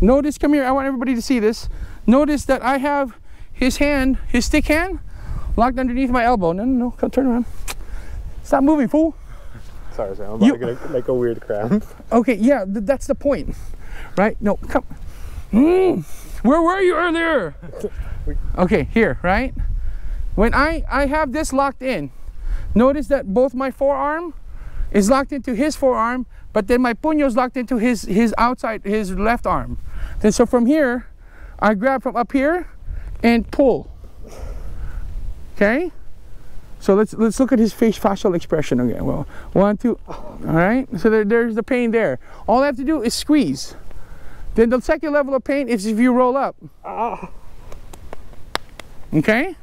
Notice, come here, I want everybody to see this. Notice that I have his hand, his stick hand, locked underneath my elbow. No, no, no, come turn around. Stop moving, fool. Sorry, sorry. I'm about You- to get a, like a weird cramp. Okay, yeah, th- that's the point, right? No, come. Mm, where were you earlier? Okay, here, right? When I I have this locked in, notice that both my forearm is locked into his forearm, but then my puño is locked into his his outside his left arm. Then so from here, I grab from up here and pull. Okay. So let's let's look at his face facial expression again. Well, one, two, all right. So there, there's the pain there. All I have to do is squeeze. Then the second level of pain is if you roll up. Ah. Okay.